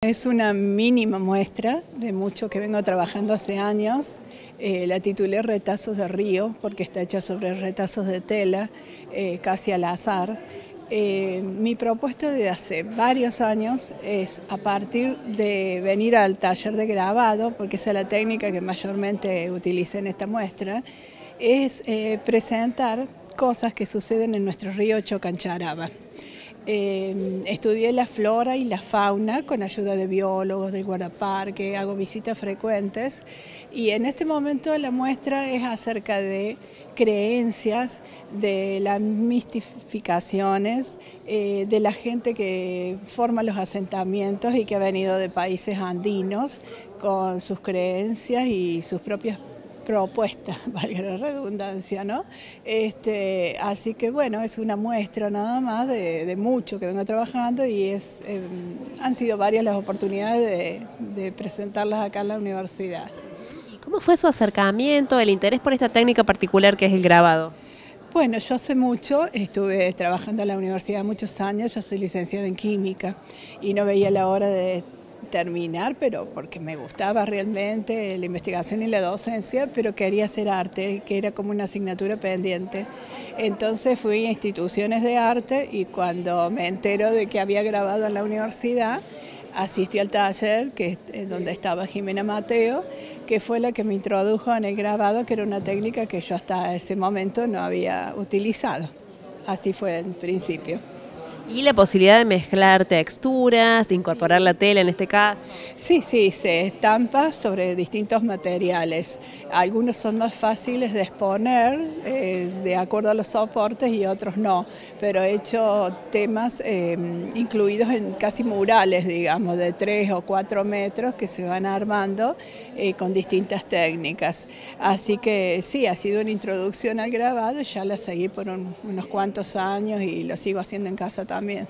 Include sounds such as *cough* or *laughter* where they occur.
Es una mínima muestra de mucho que vengo trabajando hace años. Eh, la titulé Retazos de Río porque está hecha sobre retazos de tela, eh, casi al azar. Eh, mi propuesta de hace varios años es a partir de venir al taller de grabado, porque esa es la técnica que mayormente utilicé en esta muestra, es presentar cosas que suceden en nuestro río Chocancharaba. Em, estudié la flora y la fauna con ayuda de biólogos del guardaparque, hago visitas frecuentes. Y en este momento la muestra es acerca de creencias, de las mistificaciones, eh, de la gente que forma los asentamientos y que ha venido de países andinos con sus creencias y sus propias propuesta, *laughs* valga la redundancia, ¿no? Este, así que bueno, es una muestra nada más de, mucho que vengo trabajando y es, em, han sido varias las oportunidades de, de presentarlas acá en la universidad. ¿Y cómo fue su acercamiento, el interés por esta técnica particular que es el grabado? Bueno, yo hace mucho estuve trabajando en la universidad muchos años, yo soy licenciada en química y no veía la hora de terminar, pero porque me gustaba realmente la investigación y la docencia, pero quería hacer arte, que era como una asignatura pendiente. Entonces fui a instituciones de arte y cuando me entero de que había grabado en la universidad, asistí al taller que es donde estaba Jimena Mateo, que fue la que me introdujo en el grabado, que era una técnica que yo hasta ese momento no había utilizado. Así fue en principio. Y la posibilidad de mezclar texturas, de incorporar la tela en este caso. Sí, sí, se estampa sobre distintos materiales. Algunos son más fáciles de exponer eh, de acuerdo a los soportes y otros no, pero he hecho temas em, incluidos en casi murales, digamos, de tres o cuatro metros que se van armando eh, con distintas técnicas. Así que sí, ha sido una introducción al grabado, ya la seguí por unos cuantos años y lo sigo haciendo en casa también también.